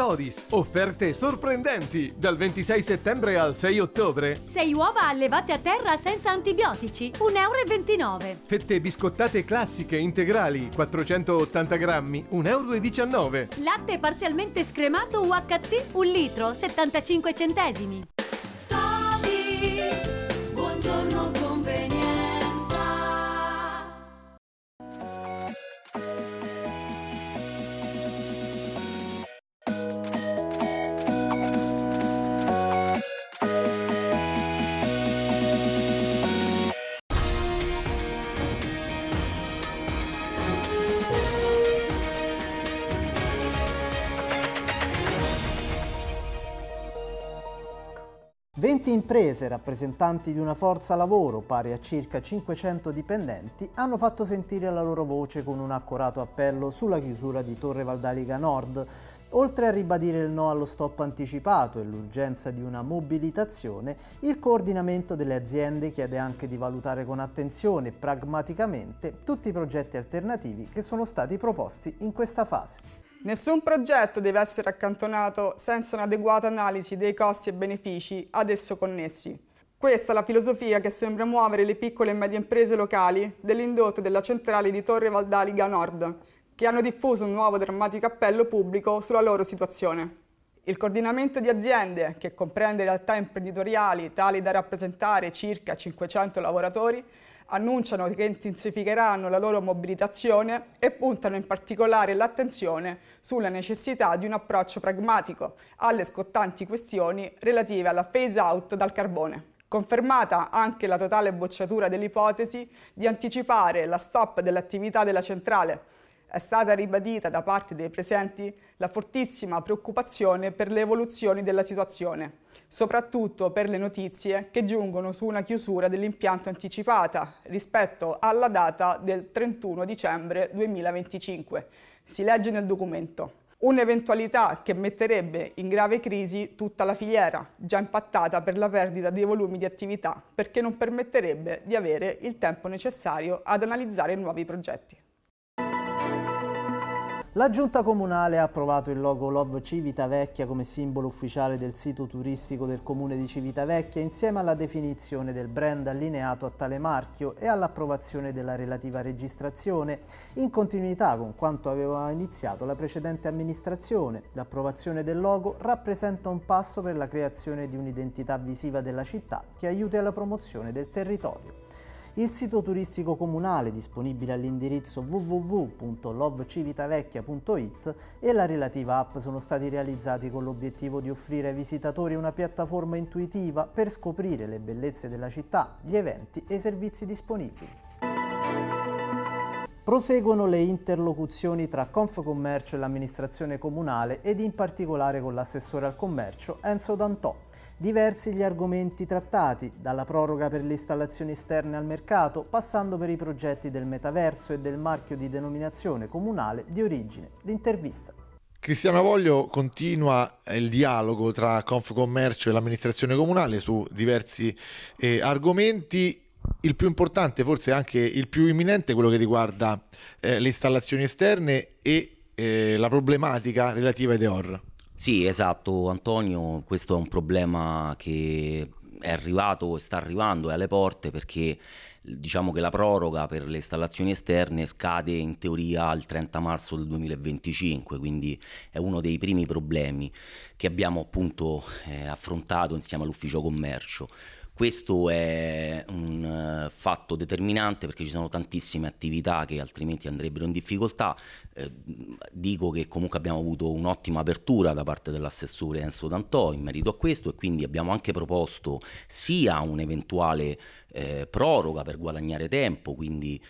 Toris. Offerte sorprendenti dal 26 settembre al 6 ottobre. 6 uova allevate a terra senza antibiotici, 1,29 euro. Fette biscottate classiche integrali 480 grammi, 1,19 euro. Latte parzialmente scremato UHT, 1 litro, 75 centesimi. 20 imprese rappresentanti di una forza lavoro pari a circa 500 dipendenti hanno fatto sentire la loro voce con un accorato appello sulla chiusura di Torre Valdaliga Nord, Oltre a ribadire il no allo stop anticipato e l'urgenza di una mobilitazione, il coordinamento delle aziende chiede anche di valutare con attenzione e pragmaticamente tutti i progetti alternativi che sono stati proposti in questa fase. Nessun progetto deve essere accantonato senza un'adeguata analisi dei costi e benefici ad esso connessi. Questa è la filosofia che sembra muovere le piccole e medie imprese locali dell'indotto della centrale di Torre Valdaliga Nord, che hanno diffuso un nuovo drammatico appello pubblico sulla loro situazione. Il coordinamento di aziende, che comprende realtà imprenditoriali tali da rappresentare circa 500 lavoratori, annunciano che intensificheranno la loro mobilitazione e puntano in particolare l'attenzione sulla necessità di un approccio pragmatico alle scottanti questioni relative alla phase out dal carbone. Confermata anche la totale bocciatura dell'ipotesi di anticipare la stop dell'attività della centrale, è stata ribadita da parte dei presenti la fortissima preoccupazione per le evoluzioni della situazione, soprattutto per le notizie che giungono su una chiusura dell'impianto anticipata rispetto alla data del 31 dicembre 2025. Si legge nel documento. Un'eventualità che metterebbe in grave crisi tutta la filiera, già impattata per la perdita dei volumi di attività, perché non permetterebbe di avere il tempo necessario ad analizzare nuovi progetti. La giunta comunale ha approvato il logo Love Civitavecchia come simbolo ufficiale del sito turistico del comune di Civitavecchia insieme alla definizione del brand allineato a tale marchio e all'approvazione della relativa registrazione in continuità con quanto aveva iniziato la precedente amministrazione. L'approvazione del logo rappresenta un passo per la creazione di un'identità visiva della città che aiuti alla promozione del territorio. Il sito turistico comunale disponibile all'indirizzo www.lovecivitavecchia.it e la relativa app sono stati realizzati con l'obiettivo di offrire ai visitatori una piattaforma intuitiva per scoprire le bellezze della città, gli eventi e i servizi disponibili. Proseguono le interlocuzioni tra Confcommercio e l'amministrazione comunale ed in particolare con l'assessore al commercio Enzo Dantò. Diversi gli argomenti trattati, dalla proroga per le installazioni esterne al mercato, passando per i progetti del metaverso e del marchio di denominazione comunale di origine. L'intervista. Cristiano Avoglio continua il dialogo tra Confcommercio e l'amministrazione comunale su diversi eh, argomenti. Il più importante, forse anche il più imminente, è quello che riguarda eh, le installazioni esterne e eh, la problematica relativa ai DEOR. Sì, esatto, Antonio, questo è un problema che è arrivato e sta arrivando è alle porte perché diciamo che la proroga per le installazioni esterne scade in teoria il 30 marzo del 2025, quindi è uno dei primi problemi che abbiamo appunto eh, affrontato insieme all'ufficio commercio. Questo è un uh, fatto determinante perché ci sono tantissime attività che altrimenti andrebbero in difficoltà. Eh, dico che comunque abbiamo avuto un'ottima apertura da parte dell'assessore Enzo Dantò in merito a questo e quindi abbiamo anche proposto sia un'eventuale eh, proroga per guadagnare tempo, quindi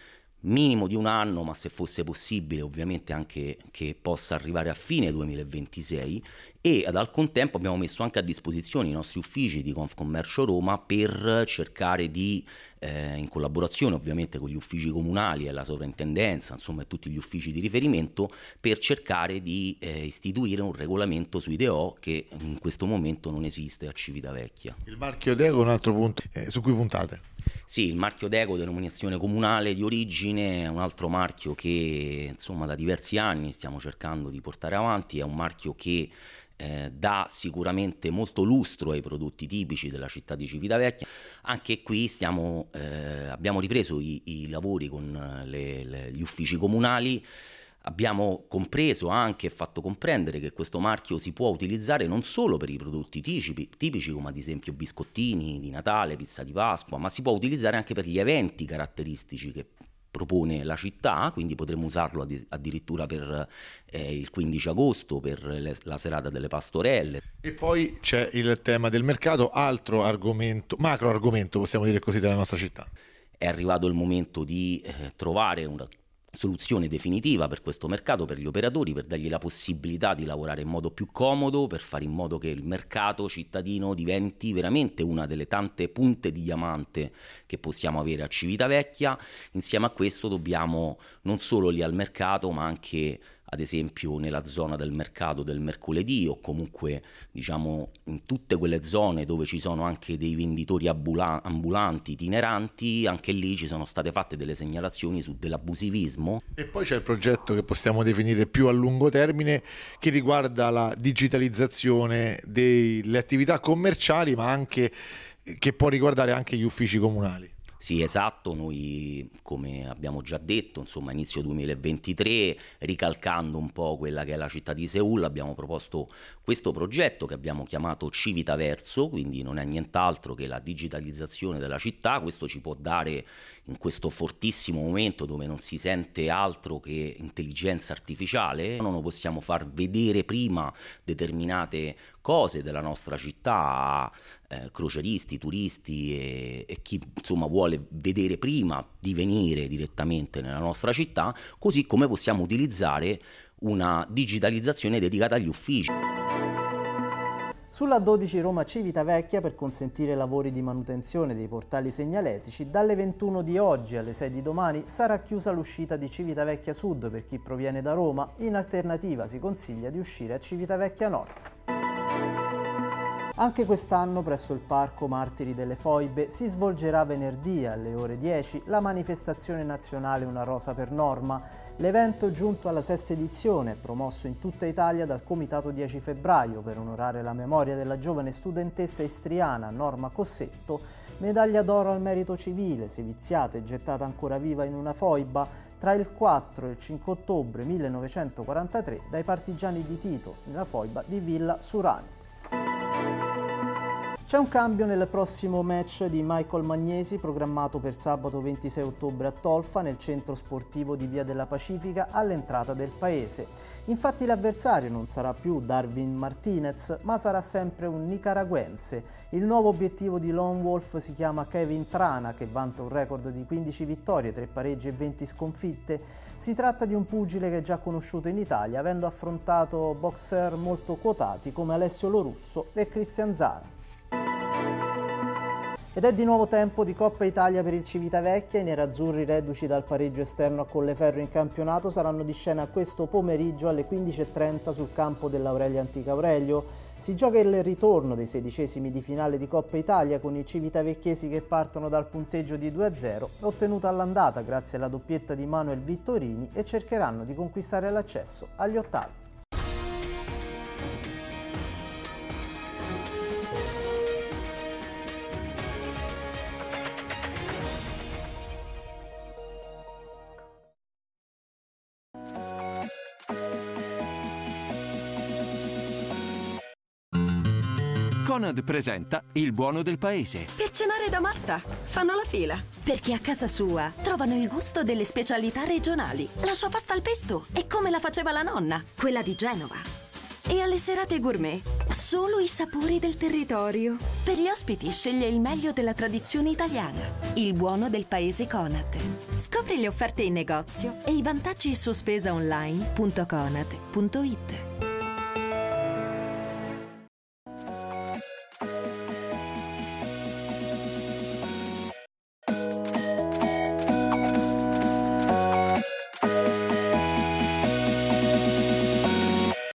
minimo di un anno, ma se fosse possibile ovviamente anche che possa arrivare a fine 2026 e al contempo abbiamo messo anche a disposizione i nostri uffici di Confcommercio Roma per cercare di, eh, in collaborazione ovviamente con gli uffici comunali e la sovrintendenza, insomma tutti gli uffici di riferimento, per cercare di eh, istituire un regolamento sui DO che in questo momento non esiste a Civitavecchia. Il marchio Deco è un altro punto eh, su cui puntate. Sì, il marchio Deco, denominazione comunale di origine, è un altro marchio che insomma da diversi anni stiamo cercando di portare avanti, è un marchio che eh, dà sicuramente molto lustro ai prodotti tipici della città di Civitavecchia. Anche qui stiamo, eh, abbiamo ripreso i, i lavori con le, le, gli uffici comunali. Abbiamo compreso anche e fatto comprendere che questo marchio si può utilizzare non solo per i prodotti tipici, tipici, come ad esempio biscottini di Natale, pizza di Pasqua, ma si può utilizzare anche per gli eventi caratteristici che propone la città, quindi potremmo usarlo addirittura per eh, il 15 agosto, per le, la serata delle pastorelle. E poi c'è il tema del mercato, altro argomento, macro argomento possiamo dire così della nostra città. È arrivato il momento di eh, trovare una soluzione definitiva per questo mercato, per gli operatori, per dargli la possibilità di lavorare in modo più comodo, per fare in modo che il mercato cittadino diventi veramente una delle tante punte di diamante che possiamo avere a Civitavecchia. Insieme a questo dobbiamo non solo lì al mercato, ma anche ad esempio nella zona del mercato del mercoledì o comunque diciamo in tutte quelle zone dove ci sono anche dei venditori ambula- ambulanti itineranti, anche lì ci sono state fatte delle segnalazioni su dell'abusivismo. E poi c'è il progetto che possiamo definire più a lungo termine che riguarda la digitalizzazione delle attività commerciali ma anche che può riguardare anche gli uffici comunali. Sì, esatto, noi come abbiamo già detto, insomma, inizio 2023, ricalcando un po' quella che è la città di Seul, abbiamo proposto questo progetto che abbiamo chiamato Civitaverso, quindi non è nient'altro che la digitalizzazione della città, questo ci può dare in questo fortissimo momento dove non si sente altro che intelligenza artificiale, non possiamo far vedere prima determinate cose della nostra città eh, croceristi, turisti e, e chi insomma vuole vedere prima di venire direttamente nella nostra città, così come possiamo utilizzare una digitalizzazione dedicata agli uffici. Sulla 12 Roma Civitavecchia per consentire lavori di manutenzione dei portali segnaletici, dalle 21 di oggi alle 6 di domani sarà chiusa l'uscita di Civitavecchia Sud per chi proviene da Roma, in alternativa si consiglia di uscire a Civitavecchia Nord. Anche quest'anno presso il Parco Martiri delle Foibe si svolgerà venerdì alle ore 10 la manifestazione nazionale Una Rosa per Norma, l'evento giunto alla sesta edizione, promosso in tutta Italia dal Comitato 10 febbraio per onorare la memoria della giovane studentessa istriana Norma Cossetto, medaglia d'oro al merito civile, seviziata e gettata ancora viva in una foiba tra il 4 e il 5 ottobre 1943 dai partigiani di Tito nella foiba di Villa Surani. C'è un cambio nel prossimo match di Michael Magnesi programmato per sabato 26 ottobre a Tolfa nel centro sportivo di Via della Pacifica all'entrata del paese. Infatti l'avversario non sarà più Darwin Martinez ma sarà sempre un nicaraguense. Il nuovo obiettivo di Lone Wolf si chiama Kevin Trana che vanta un record di 15 vittorie, 3 pareggi e 20 sconfitte. Si tratta di un pugile che è già conosciuto in Italia avendo affrontato boxer molto quotati come Alessio Lorusso e Cristian Zara. Ed è di nuovo tempo di Coppa Italia per il Civitavecchia. I nerazzurri reduci dal pareggio esterno a Colleferro in campionato saranno di scena questo pomeriggio alle 15.30 sul campo dell'Aurelia Antica Aurelio. Si gioca il ritorno dei sedicesimi di finale di Coppa Italia con i civitavecchiesi che partono dal punteggio di 2-0 ottenuto all'andata grazie alla doppietta di Manuel Vittorini e cercheranno di conquistare l'accesso agli ottavi. Conad presenta Il buono del paese. Per cenare da Marta, fanno la fila. Perché a casa sua trovano il gusto delle specialità regionali. La sua pasta al pesto è come la faceva la nonna, quella di Genova. E alle serate gourmet, solo i sapori del territorio. Per gli ospiti sceglie il meglio della tradizione italiana. Il buono del paese Conad. Scopri le offerte in negozio e i vantaggi su spesa online.conad.it.